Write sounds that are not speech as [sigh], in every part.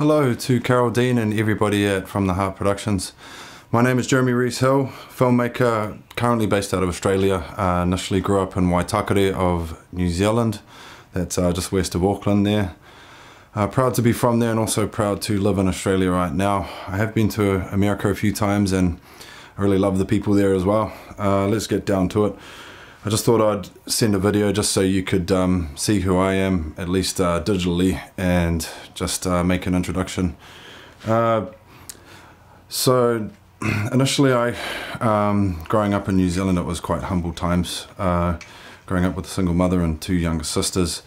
Hello to Carole Dean and everybody at From the Heart Productions. My name is Jeremy Rhys Hill, filmmaker currently based out of Australia. Uh, initially grew up in Waitakere of New Zealand, that's uh, just west of Auckland there. Uh, proud to be from there and also proud to live in Australia right now. I have been to America a few times and I really love the people there as well. Uh, let's get down to it. I just thought I'd send a video just so you could um, see who I am, at least uh, digitally, and just uh, make an introduction. Uh, so, [clears throat] initially, I, um, growing up in New Zealand, it was quite humble times. Uh, growing up with a single mother and two younger sisters,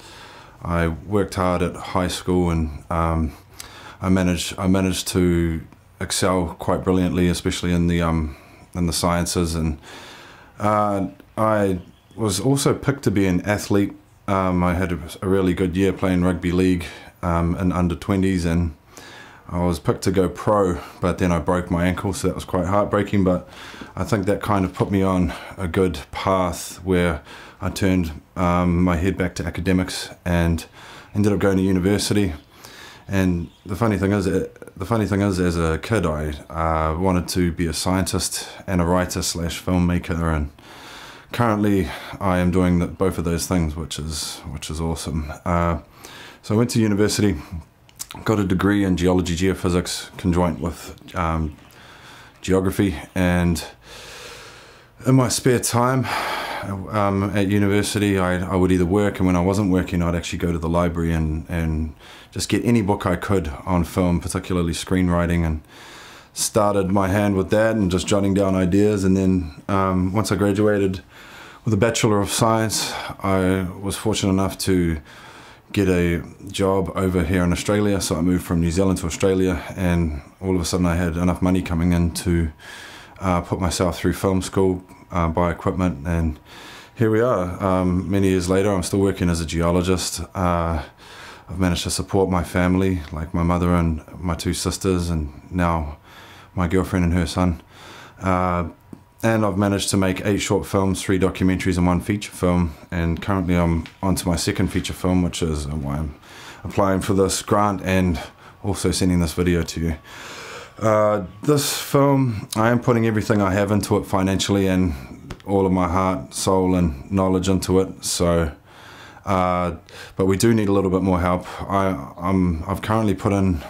I worked hard at high school, and um, I managed. I managed to excel quite brilliantly, especially in the um, in the sciences and uh, I was also picked to be an athlete. Um, I had a, a, really good year playing rugby league um, in under 20s and I was picked to go pro, but then I broke my ankle, so that was quite heartbreaking. But I think that kind of put me on a good path where I turned um, my head back to academics and ended up going to university. And the funny thing is, uh, the funny thing is, as a kid, I uh, wanted to be a scientist and a writer slash filmmaker, and currently I am doing the, both of those things, which is which is awesome. Uh, so I went to university, got a degree in geology geophysics, conjoint with um, geography, and in my spare time um, at university, I, I would either work, and when I wasn't working, I'd actually go to the library and and just get any book I could on film, particularly screenwriting, and started my hand with that and just jotting down ideas. And then um, once I graduated with a Bachelor of Science, I was fortunate enough to get a job over here in Australia. So I moved from New Zealand to Australia, and all of a sudden I had enough money coming in to uh, put myself through film school, uh, buy equipment, and here we are. Um, many years later, I'm still working as a geologist. Uh, I've managed to support my family, like my mother and my two sisters, and now my girlfriend and her son. Uh, and I've managed to make eight short films, three documentaries, and one feature film. And currently, I'm onto my second feature film, which is why I'm applying for this grant and also sending this video to you. Uh, this film, I am putting everything I have into it financially and all of my heart, soul, and knowledge into it. So uh, but we do need a little bit more help. I, I'm, I've currently put in,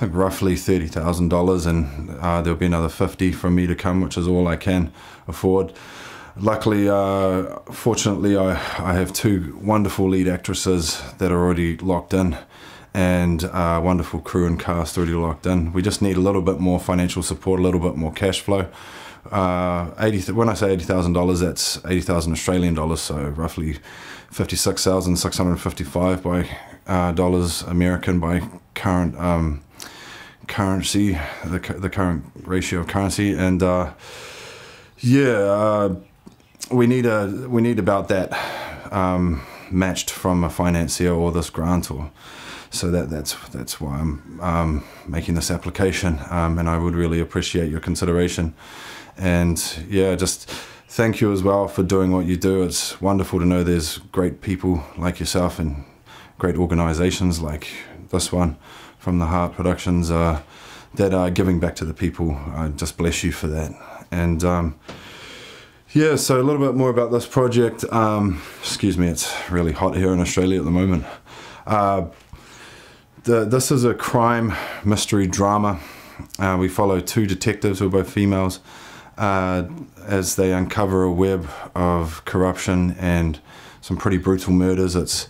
Think, roughly thirty thousand dollars, and uh, there'll be another fifty from me to come, which is all I can afford. Luckily, uh, fortunately, I, I have two wonderful lead actresses that are already locked in, and a wonderful crew and cast already locked in. We just need a little bit more financial support, a little bit more cash flow. Uh, 80, when I say $80,000, that's 80,000 Australian dollars, so roughly 56,655 by uh, dollars American by current um, currency, the, the current ratio of currency, and uh, yeah, uh, we need a we need about that um, matched from a financier or this grant or. So that that's that's why I'm um, making this application, um, and I would really appreciate your consideration. And yeah, just thank you as well for doing what you do. It's wonderful to know there's great people like yourself and great organizations like this one from the Heart Productions uh, that are giving back to the people. I just bless you for that. And um, yeah, so a little bit more about this project. Um, excuse me, it's really hot here in Australia at the moment. Uh, the, this is a crime mystery drama. Uh, we follow two detectives who are both females uh, as they uncover a web of corruption and some pretty brutal murders. It's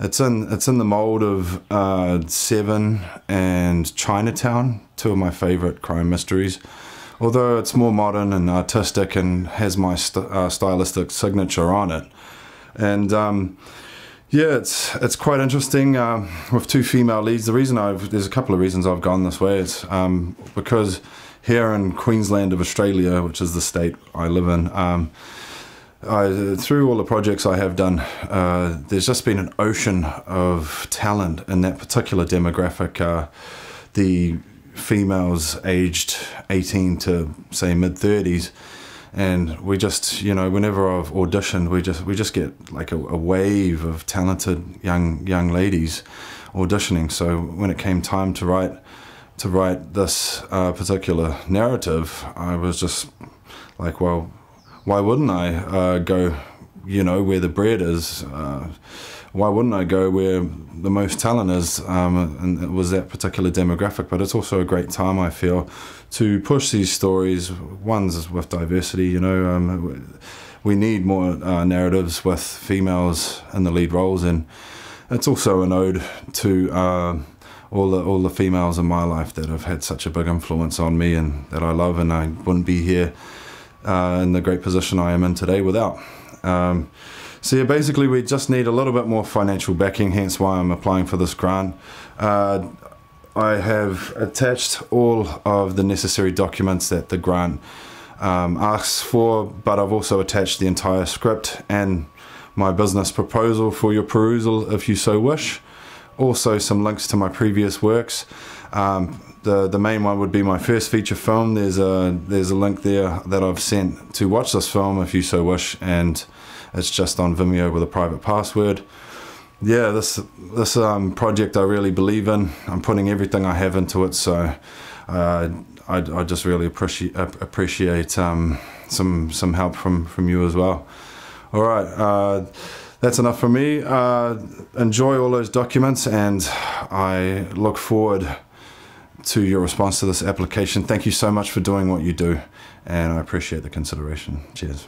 it's in it's in the mold of uh, Seven and Chinatown, two of my favorite crime mysteries. Although it's more modern and artistic and has my st uh, stylistic signature on it, and um, yeah, it's it's quite interesting uh, with two female leads. The reason I've there's a couple of reasons I've gone this way. is um, because here in Queensland of Australia, which is the state I live in, um, Through all the projects I have done, uh, there's just been an ocean of talent in that particular demographic. Uh, the females aged 18 to say mid 30s and we just you know whenever I've auditioned we just we just get like a, a, wave of talented young young ladies auditioning. So when it came time to write to write this uh, particular narrative, I was just like, well, why wouldn't I uh, go, you know, where the bread is? Uh, why wouldn't I go where the most talent is? Um, and it was that particular demographic. But it's also a great time, I feel, to push these stories. One's with diversity, you know. Um, we need more uh, narratives with females in the lead roles, and it's also an ode to uh, all the all the females in my life that have had such a big influence on me and that I love, and I wouldn't be here uh, in the great position I am in today without. Um, so yeah, basically we just need a little bit more financial backing, hence why I'm applying for this grant. Uh, I have attached all of the necessary documents that the grant um, asks for, but I've also attached the entire script and my business proposal for your perusal if you so wish. Also some links to my previous works. Um, the the main one would be my first feature film. There's a there's a link there that I've sent to watch this film if you so wish, and it's just on Vimeo with a private password. Yeah, this this um, project I really believe in. I'm putting everything I have into it, so uh, I, I just really appreciate appreciate um, some some help from from you as well. All right. Uh, that's enough for me. Uh, enjoy all those documents, and I look forward to your response to this application. Thank you so much for doing what you do, and I appreciate the consideration. Cheers.